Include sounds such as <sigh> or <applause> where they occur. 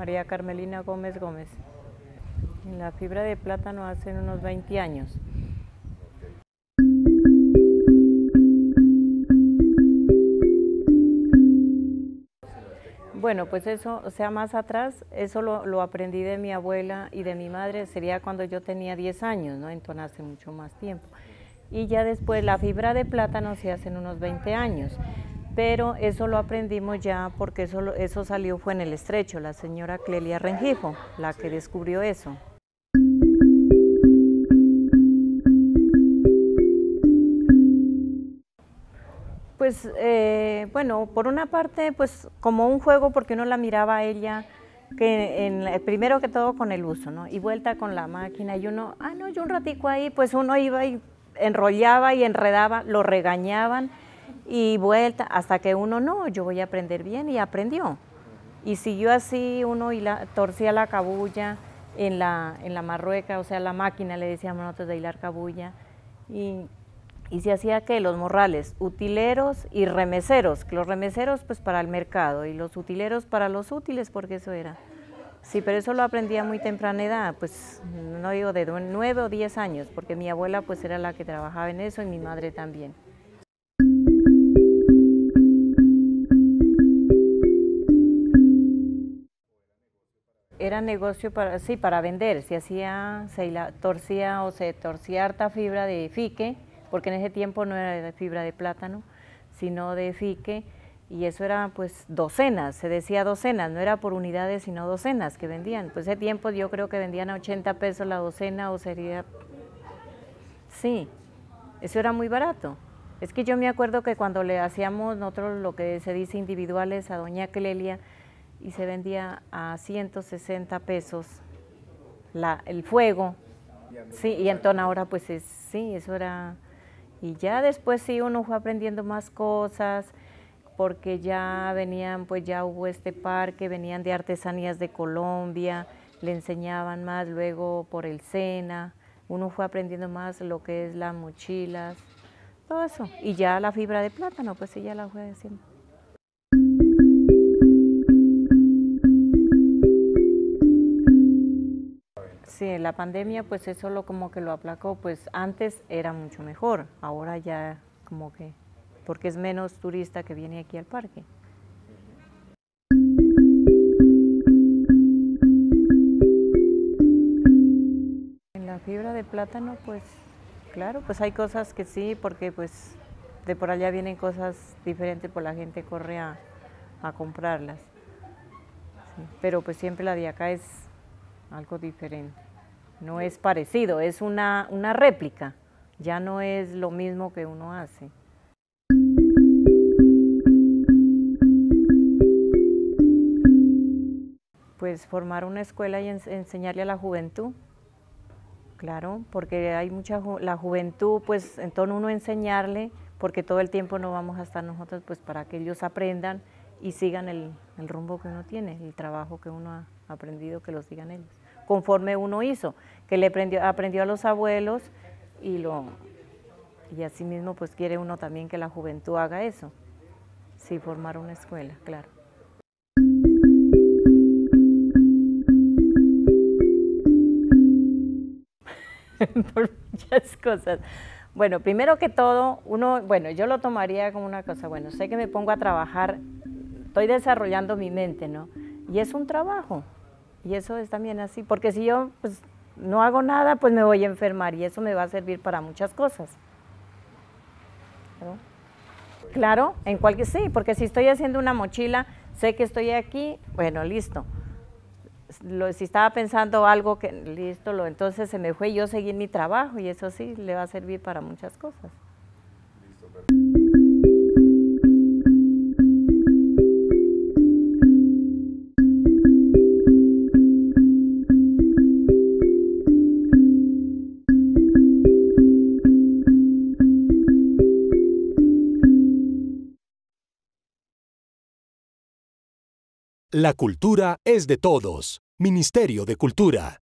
María Carmelina Gómez Gómez. La fibra de plátano hace unos 20 años. Bueno, pues eso, o sea, más atrás, eso lo, aprendí de mi abuela y de mi madre, sería cuando yo tenía 10 años, ¿no? Entonces hace mucho más tiempo. Y ya después la fibra de plátano se hace en unos 20 años pero eso lo aprendimos ya porque eso, eso salió fue en el estrecho, la señora Clelia Rengifo, la que descubrió eso. Pues eh, bueno, por una parte, pues como un juego porque uno la miraba a ella, que en, primero que todo con el uso, ¿no? Y vuelta con la máquina y uno, ah, no, yo un ratico ahí, pues uno iba y enrollaba y enredaba, lo regañaban y vuelta hasta que uno no, yo voy a aprender bien y aprendió. Y siguió así uno y la, torcía la cabulla en la, en la marrueca, o sea, la máquina le decíamos nosotros de hilar cabulla. Y, y se hacía que los morrales, utileros y remeseros, los remeseros pues para el mercado y los utileros para los útiles, porque eso era. Sí, pero eso lo aprendía muy temprana edad, pues no digo de nueve o diez años, porque mi abuela pues era la que trabajaba en eso y mi madre también. Era negocio para, sí, para vender, se hacía, se torcía o se torcía harta fibra de fique, porque en ese tiempo no era de fibra de plátano, sino de fique, y eso era pues docenas, se decía docenas, no era por unidades, sino docenas que vendían. Pues ese tiempo yo creo que vendían a 80 pesos la docena o sería... Sí, eso era muy barato. Es que yo me acuerdo que cuando le hacíamos nosotros lo que se dice individuales a doña Clelia, y se vendía a 160 pesos la, el fuego. Sí, y entonces ahora pues es, sí, eso era... Y ya después sí uno fue aprendiendo más cosas, porque ya venían, pues ya hubo este parque, venían de artesanías de Colombia, le enseñaban más luego por el SENA, uno fue aprendiendo más lo que es las mochilas, todo eso. Y ya la fibra de plátano, pues sí, ya la fue haciendo. Sí, la pandemia pues eso lo como que lo aplacó, pues antes era mucho mejor, ahora ya como que, porque es menos turista que viene aquí al parque. En la fibra de plátano pues claro, pues hay cosas que sí, porque pues de por allá vienen cosas diferentes, pues la gente corre a, comprarlas. pero pues siempre la de acá es algo diferente no es parecido, es una, una réplica, ya no es lo mismo que uno hace. Pues formar una escuela y enseñarle a la juventud, claro, porque hay mucha, la juventud, pues entonces uno enseñarle, porque todo el tiempo no vamos a estar nosotros, pues para que ellos aprendan y sigan el, el rumbo que uno tiene, el trabajo que uno ha aprendido, que lo sigan ellos conforme uno hizo, que le aprendió, aprendió a los abuelos y, lo, y así mismo pues quiere uno también que la juventud haga eso, sí, formar una escuela, claro. <laughs> Por muchas cosas. Bueno, primero que todo, uno, bueno, yo lo tomaría como una cosa, bueno, sé que me pongo a trabajar, estoy desarrollando mi mente, ¿no? Y es un trabajo, y eso es también así, porque si yo pues, no hago nada, pues me voy a enfermar y eso me va a servir para muchas cosas. Claro, en cualquier sí, porque si estoy haciendo una mochila, sé que estoy aquí, bueno, listo. Lo, si estaba pensando algo que listo, lo, entonces se me fue y yo seguí mi trabajo y eso sí le va a servir para muchas cosas. La cultura es de todos. Ministerio de Cultura.